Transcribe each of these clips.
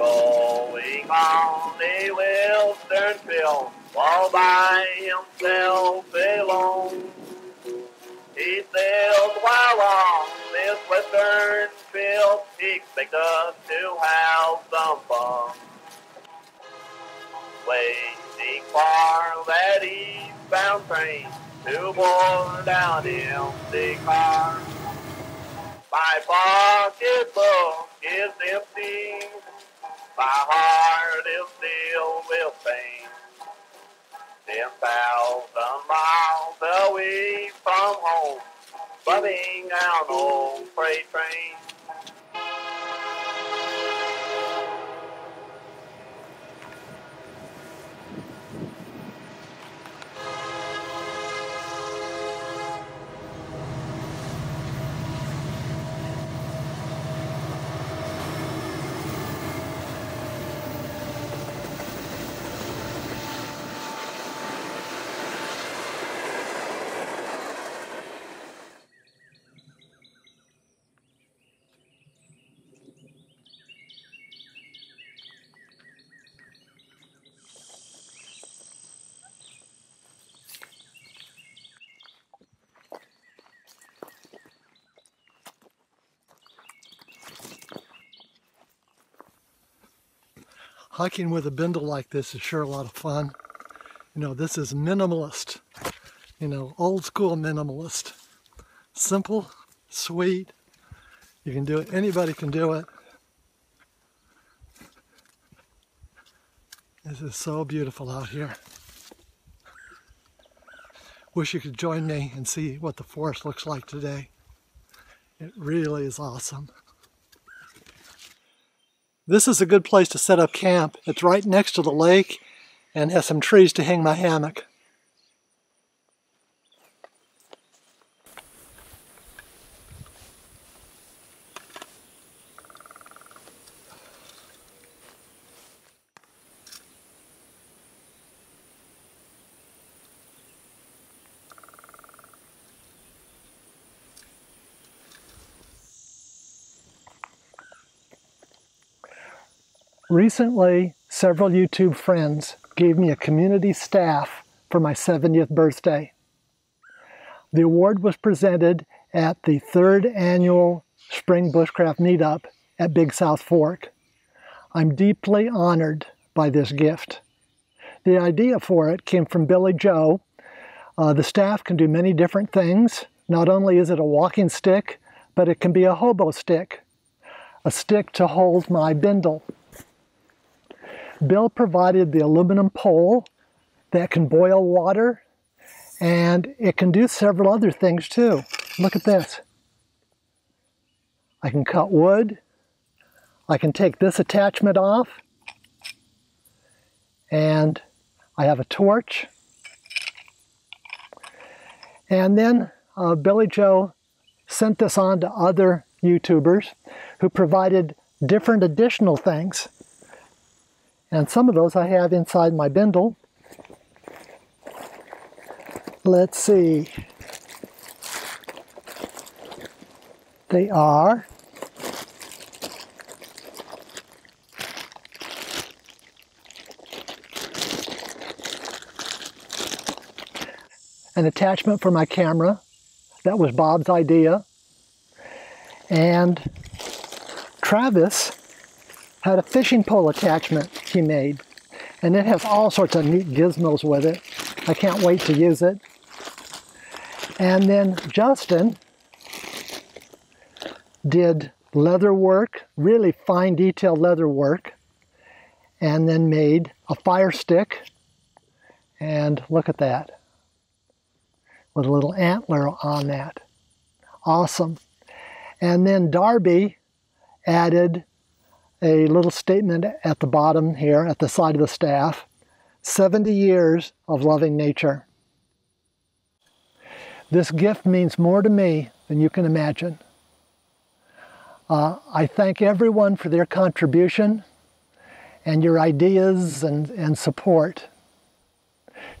Going on a western field, all by himself alone. He sailed while on this western field, he expected to have some fun. Waiting for that eastbound train to board out in the car. My pocketbook is empty, heart is filled with pain. Ten thousand miles away from home, buzzing out old freight train. Hiking with a bindle like this is sure a lot of fun. You know, this is minimalist, you know, old school minimalist. Simple, sweet. You can do it, anybody can do it. This is so beautiful out here. Wish you could join me and see what the forest looks like today. It really is awesome. This is a good place to set up camp. It's right next to the lake and has some trees to hang my hammock. Recently, several YouTube friends gave me a community staff for my 70th birthday. The award was presented at the third annual Spring Bushcraft Meetup at Big South Fork. I'm deeply honored by this gift. The idea for it came from Billy Joe. Uh, the staff can do many different things. Not only is it a walking stick, but it can be a hobo stick, a stick to hold my bindle. Bill provided the aluminum pole that can boil water and it can do several other things too. Look at this. I can cut wood. I can take this attachment off and I have a torch. And then uh, Billy Joe sent this on to other YouTubers who provided different additional things. And some of those I have inside my bindle. Let's see. They are an attachment for my camera. That was Bob's idea. And Travis had a fishing pole attachment he made. And it has all sorts of neat gizmos with it. I can't wait to use it. And then Justin did leather work, really fine detailed leather work, and then made a fire stick. And look at that, with a little antler on that. Awesome. And then Darby added a little statement at the bottom here, at the side of the staff 70 years of loving nature. This gift means more to me than you can imagine. Uh, I thank everyone for their contribution and your ideas and, and support.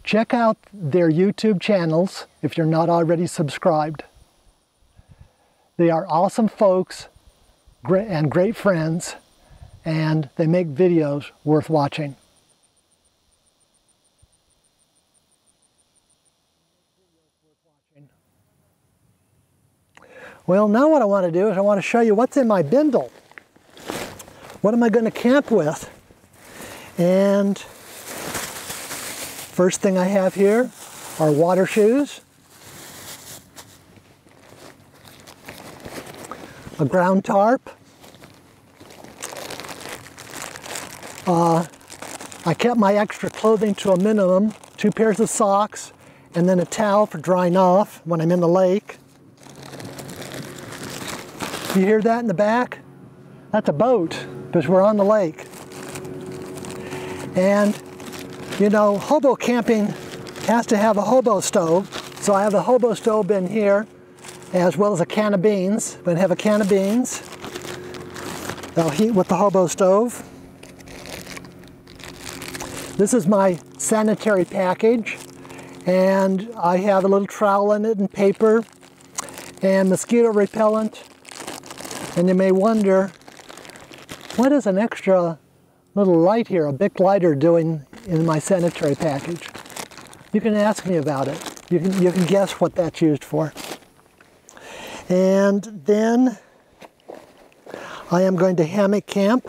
Check out their YouTube channels if you're not already subscribed. They are awesome folks and great friends, and they make videos worth watching. Well, now what I want to do is I want to show you what's in my bindle. What am I going to camp with? And first thing I have here are water shoes, a ground tarp, uh, I kept my extra clothing to a minimum, two pairs of socks, and then a towel for drying off when I'm in the lake. You hear that in the back? That's a boat because we're on the lake. And, you know, hobo camping has to have a hobo stove. So I have a hobo stove in here as well as a can of beans. I'm to have a can of beans. I'll heat with the hobo stove. This is my sanitary package and I have a little trowel in it and paper and mosquito repellent and you may wonder, what is an extra little light here, a Bic lighter doing in my sanitary package? You can ask me about it. You can, you can guess what that's used for. And then I am going to hammock camp.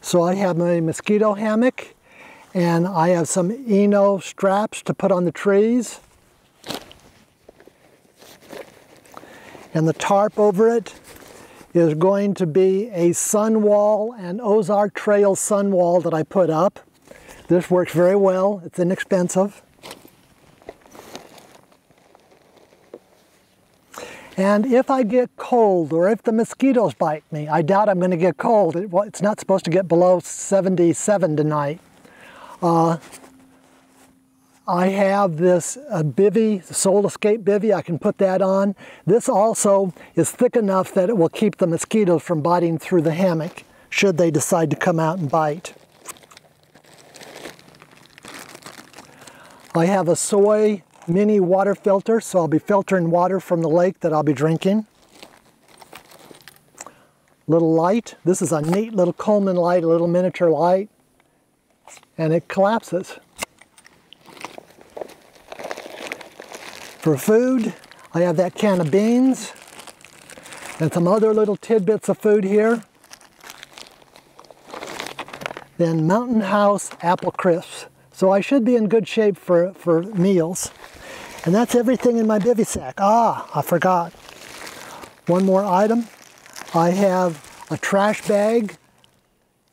So I have my mosquito hammock and I have some Eno straps to put on the trees. And the tarp over it is going to be a sun wall, and Ozark Trail sun wall that I put up. This works very well. It's inexpensive. And if I get cold or if the mosquitoes bite me, I doubt I'm going to get cold. It's not supposed to get below 77 tonight. Uh, I have this uh, bivy, SOL Escape bivy, I can put that on. This also is thick enough that it will keep the mosquitoes from biting through the hammock should they decide to come out and bite. I have a Sawyer mini water filter, so I'll be filtering water from the lake that I'll be drinking. Little light. This is a neat little Coleman light, a little miniature light, and it collapses. For food, I have that can of beans and some other little tidbits of food here. Then Mountain House apple crisps. So I should be in good shape for, for meals. And that's everything in my bivy sack. Ah, I forgot. One more item. I have a trash bag.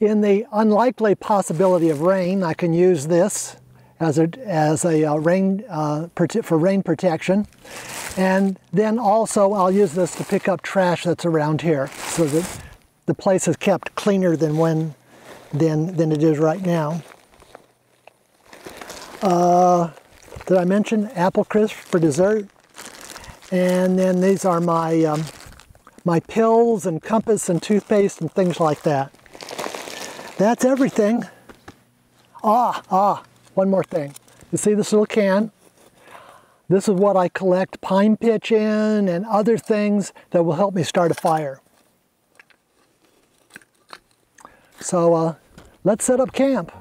In the unlikely possibility of rain, I can use this as a, as a uh, rain, uh, for rain protection. And then also I'll use this to pick up trash that's around here so that the place is kept cleaner than when than, than it is right now. Uh, did I mention apple crisp for dessert? And then these are my, um, my pills and compass and toothpaste and things like that. That's everything. Ah, ah, one more thing. You see this little can? This is what I collect pine pitch in and other things that will help me start a fire. So uh, let's set up camp.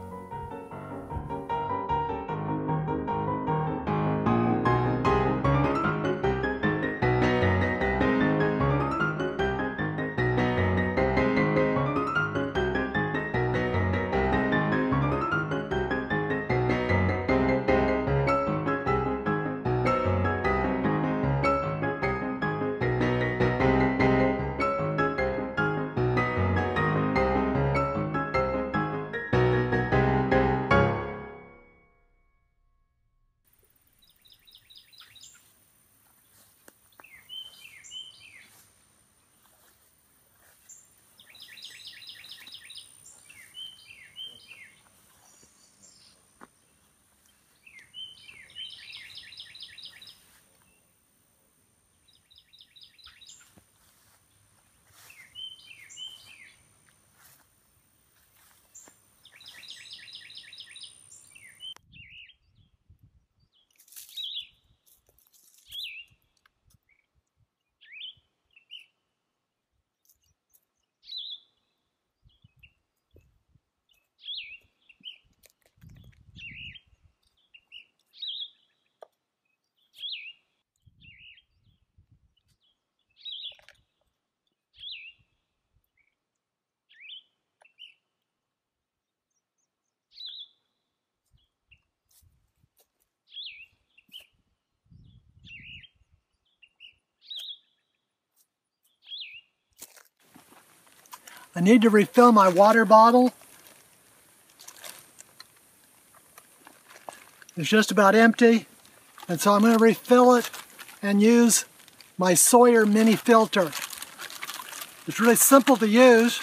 I need to refill my water bottle. It's just about empty, and so I'm going to refill it and use my Sawyer mini filter. It's really simple to use.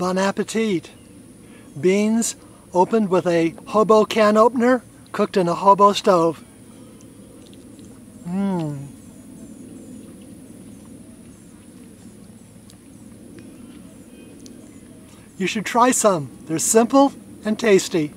Bon appetit. Beans opened with a hobo can opener, cooked in a hobo stove. Mmm. You should try some. They're simple and tasty.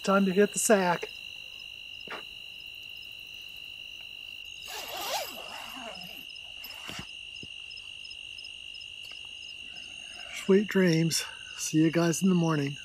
Time to hit the sack. Sweet dreams. See you guys in the morning.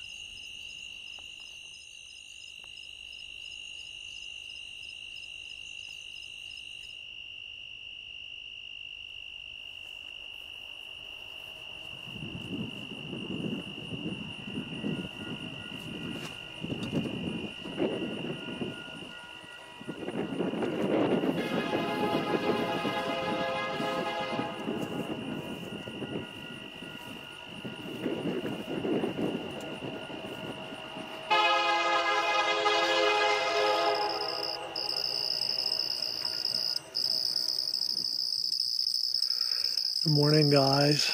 Morning, guys.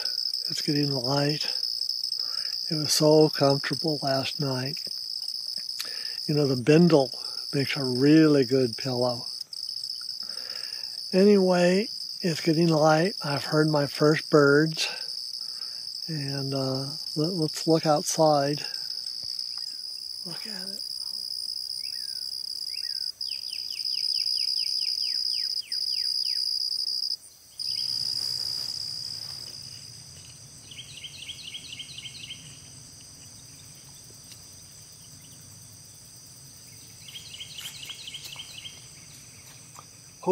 It's getting light. It was so comfortable last night. You know, the bindle makes a really good pillow. Anyway, it's getting light. I've heard my first birds. And uh, let, let's look outside. Look at it.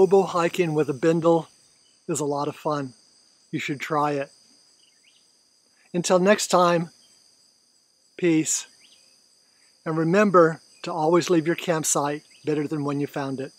Hobo hiking with a bindle is a lot of fun. You should try it. Until next time, peace. And remember to always leave your campsite better than when you found it.